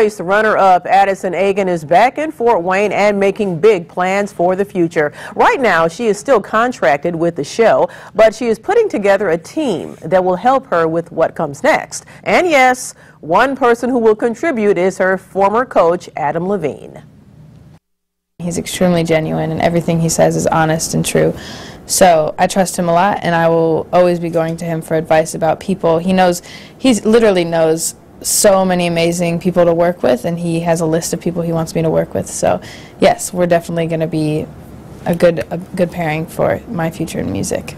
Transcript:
Runner-up Addison Agen is back in Fort Wayne and making big plans for the future. Right now, she is still contracted with the show, but she is putting together a team that will help her with what comes next. And yes, one person who will contribute is her former coach, Adam Levine. He's extremely genuine and everything he says is honest and true. So I trust him a lot and I will always be going to him for advice about people. He knows, he literally knows so many amazing people to work with, and he has a list of people he wants me to work with. So, yes, we're definitely going to be a good a good pairing for my future in music.